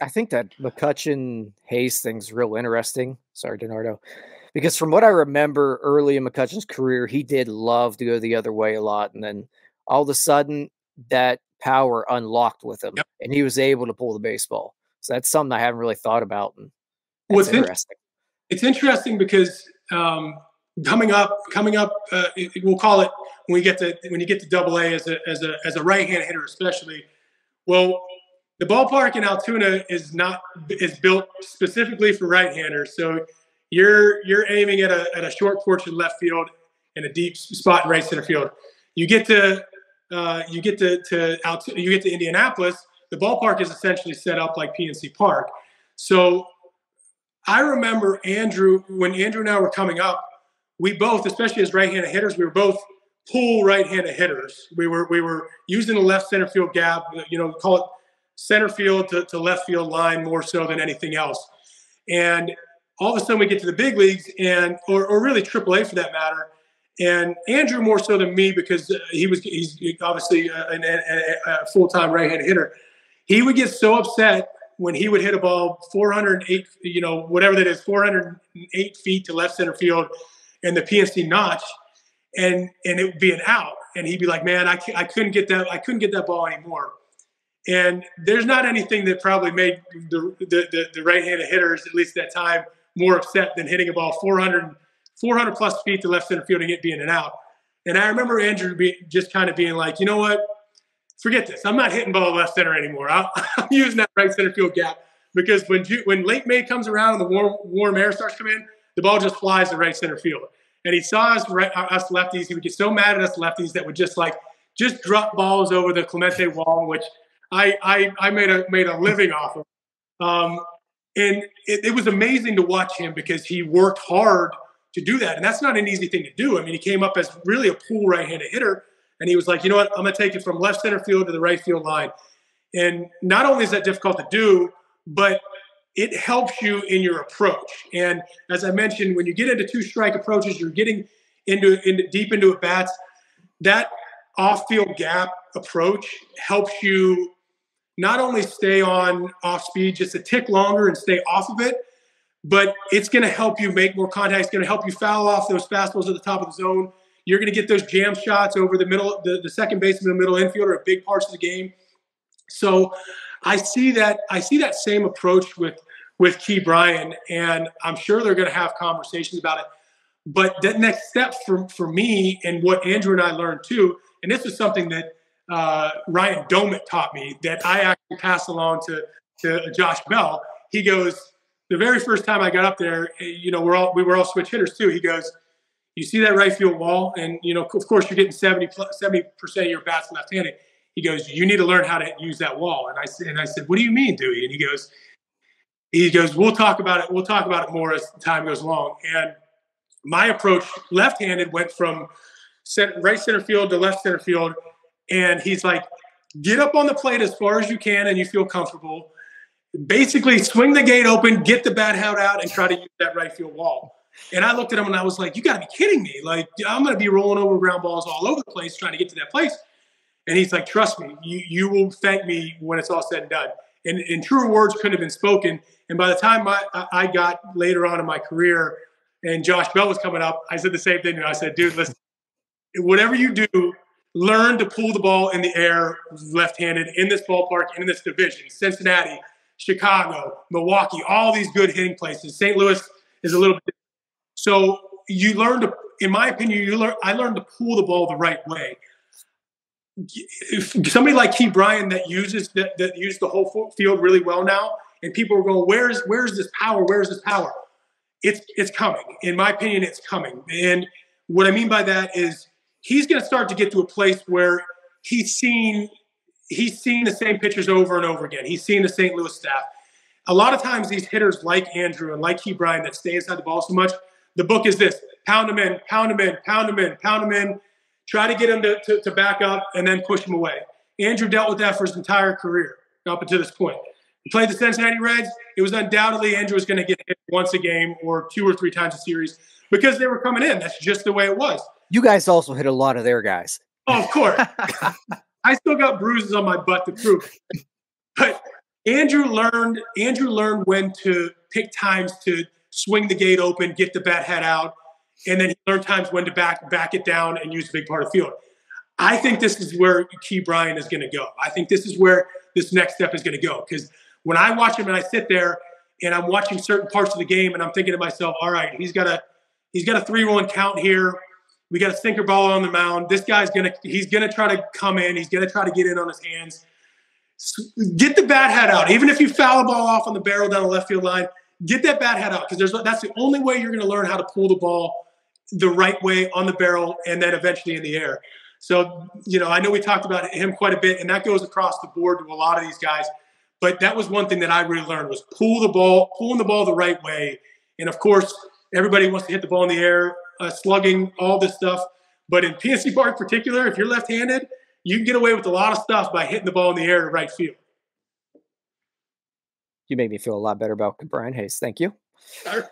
I think that McCutchen Hayes thing's real interesting. Sorry, Donardo. Because from what I remember early in McCutchen's career, he did love to go the other way a lot. And then all of a sudden, that power unlocked with him yep. and he was able to pull the baseball. So that's something I haven't really thought about. And What's interesting. it's interesting because um, coming up, coming up, uh, we'll call it when we get to when you get to Double A as a as a as a right hand hitter, especially. Well, the ballpark in Altoona is not is built specifically for right-handers. So you're you're aiming at a at a short porch in left field and a deep spot in right center field. You get to uh, you get to to Altoona, you get to Indianapolis. The ballpark is essentially set up like PNC Park. So I remember Andrew when Andrew and I were coming up. We both, especially as right-handed hitters, we were both pull right-handed hitters. We were we were using the left center field gap. You know, call it center field to, to left field line more so than anything else. And all of a sudden we get to the big leagues and or, or really AAA for that matter. And Andrew more so than me because uh, he was he's obviously uh, a, a, a full-time right-handed hitter. He would get so upset when he would hit a ball 408, you know, whatever that is, 408 feet to left center field and the PNC notch, and and it would be an out. And he'd be like, "Man, I, I couldn't get that. I couldn't get that ball anymore." And there's not anything that probably made the, the, the, the right-handed hitters, at least at that time, more upset than hitting a ball 400, 400 plus feet to left center field and it being an out. And I remember Andrew be, just kind of being like, you know what? Forget this. I'm not hitting ball left center anymore. i am using that right center field gap because when when late May comes around and the warm warm air starts coming in, the ball just flies to right center field. And he saw us right, uh, us lefties. He would get so mad at us lefties that would just like just drop balls over the Clemente wall, which – I, I, I made a made a living off of. Um, and it, it, was amazing to watch him because he worked hard to do that, and that's not an easy thing to do. I mean, he came up as really a pool right-handed hitter, and he was like, you know what, I'm going to take it from left center field to the right field line. And not only is that difficult to do, but it helps you in your approach. And as I mentioned, when you get into two strike approaches, you're getting into, into deep into at bats. That off field gap approach helps you not only stay on off speed just a tick longer and stay off of it, but it's going to help you make more contact. It's going to help you foul off those fastballs at the top of the zone. You're going to get those jam shots over the middle, the, the second baseman, the middle infielder at big parts of the game. So I see that I see that same approach with with Ke'Bryan, and I'm sure they're going to have conversations about it. But that next step for for me and what Andrew and I learned too, and this is something that uh, Ryan Doumit taught me that I actually passed along to, to Josh Bell. He goes, the very first time I got up there, eh, you know, we're all, we were all switch hitters too. He goes, you see that right field wall? And, you know, of course you're getting 70, 70% of your bats left-handed. He goes, you need to learn how to use that wall. And I said, and I said, what do you mean, Dewey? And he goes, he goes, we'll talk about it. We'll talk about it more as time goes along. And my approach left-handed went from center, right center field to left center field and he's like, get up on the plate as far as you can and you feel comfortable. Basically, swing the gate open, get the bat out out, and try to use that right field wall. And I looked at him and I was like, you got to be kidding me. Like, I'm going to be rolling over ground balls all over the place trying to get to that place. And he's like, trust me, you, you will thank me when it's all said and done. And, and truer words couldn't have been spoken. And by the time I, I got later on in my career and Josh Bell was coming up, I said the same thing. And I said, dude, listen, whatever you do, learn to pull the ball in the air left-handed in this ballpark and in this division. Cincinnati, Chicago, Milwaukee, all these good hitting places. St. Louis is a little bit. So you learn to, in my opinion, you learn. I learned to pull the ball the right way. If somebody like Ke'Bryan that uses that, that uses the whole field really well now, and people are going, "Where's where's this power? Where's this power?" It's it's coming. In my opinion, it's coming. And what I mean by that is he's going to start to get to a place where he's seen he's seen the same pitchers over and over again. He's seen the St. Louis staff. A lot of times, these hitters like Andrew and like Ke'Bryan that stay inside the ball so much. The book is this: pound them in, pound them in, pound them in, pound them in. Try to get him to, to, to back up and then push him away. Andrew dealt with that for his entire career up until this point. He played the Cincinnati Reds. It was undoubtedly Andrew was going to get hit once a game or two or three times a series because they were coming in. That's just the way it was. You guys also hit a lot of their guys. Oh, of course. I still got bruises on my butt to prove it. But Andrew learned Andrew learned when to pick times to swing the gate open, get the bat head out, and then he learned times when to back back it down and use a big part of the field. I think this is where Ke'Bryan is going to go. I think this is where this next step is going to go because when I watch him and I sit there and I'm watching certain parts of the game and I'm thinking to myself, all right, he's got a he's got a three one count here. We got a sinker ball on the mound. This guy's gonna he's gonna try to come in. He's gonna try to get in on his hands. Get the bat head out. Even if you foul a ball off on the barrel down the left field line, get that bat head out because there's that's the only way you're gonna learn how to pull the ball the right way on the barrel and then eventually in the air. So, you know, I know we talked about him quite a bit, and that goes across the board to a lot of these guys. But that was one thing that I really learned was pull the ball, pulling the ball the right way. And of course, everybody wants to hit the ball in the air, uh, slugging, all this stuff. But in PNC Park in particular, if you're left-handed, you can get away with a lot of stuff by hitting the ball in the air to right field. You made me feel a lot better about Brian Hayes. Thank you. Sure.